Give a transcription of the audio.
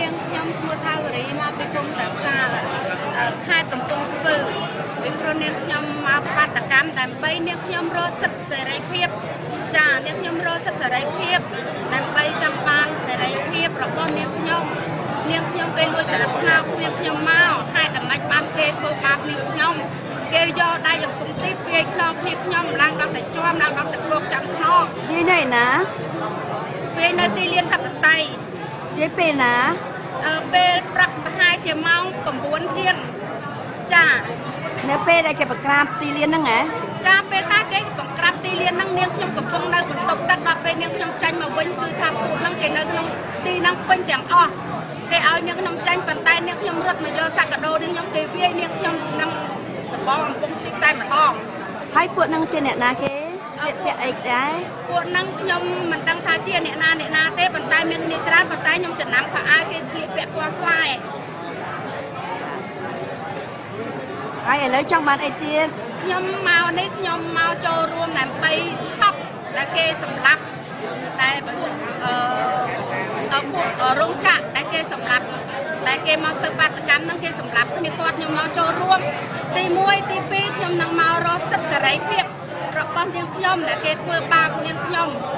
នាងខ្ញុំឈ្មោះថាវរីមកពីគុំតាសាលខេត្តកំពង់ស្ពឺពីព្រោះនាងខ្ញុំមកបាតកម្មដើម្បីនាងខ្ញុំរកសិទ្ធិសេរីភាពចានាងខ្ញុំរកសិទ្ធិសេរីភាពដើម្បីចង់បានសេរីភាពរបស់នាងខ្ញុំនាងខ្ញុំគេលួចសារស្នោនាងខ្ញុំមកហេតុតែម៉េចបានគេធ្វើបាបនាងខ្ញុំគេយកដៃកំពុងទីពាយខ្នងគ្នាខ្ញុំឡើងដល់តែជាប់ឡើងដល់តែព្រោះចាំខ្នងយាយនៅឯណាពាយនៅទីលានធិបតីយាយពេលណាអឺ ពេលព្រឹកប្រហែលជាម៉ោង9ជាងចានៅពេលដែលគេប្រក្រាបទីលានហ្នឹងហ៎ចាពេលតាគេបង្ក្រាបទីលានហ្នឹងនាងខ្ញុំកំពុងនៅបន្ទប់ទឹកដល់ពេលនាងខ្ញុំចាញ់មកវិញគឺថាពួកហ្នឹងគេនៅក្នុងទីហ្នឹងពេញទាំងអស់គេឲ្យនាងខ្ញុំចាញ់ប៉ុន្តែនាងខ្ញុំរត់មកយកសក្កដោនាងខ្ញុំគេវាយនាងខ្ញុំនឹងដំបងកំពុងទីតែម្ដងហើយពួកហ្នឹងជាអ្នកណាគេស្លៀកពាក់អីដែរពួកហ្នឹងខ្ញុំមិនដឹងថាជាអ្នកណាអ្នកណាទេប៉ុន្តែមានគ្នា ច្រើនប៉ុន្តែខ្ញុំចំណាំខោអាវគេស្លៀកពាក់ពណ៌ស្វាយហើយឥឡូវចង់បានអីទៀតខ្ញុំមកនេះខ្ញុំមកចូលរួមដើម្បីសពដែលគេសម្លាប់តែពួកអឺអពួករោងចក្រដែលគេសម្លាប់ដែលគេមកធ្វើបាតកម្មហ្នឹងគេសម្លាប់គ្នាគាត់ខ្ញុំមកចូលរួមទី1ទី2ខ្ញុំនឹងមករកសិទ្ធិសេរីភាពរបស់នាងខ្ញុំដែលគេធ្វើបាបនាងខ្ញុំជំទាវយុត្តិធម៌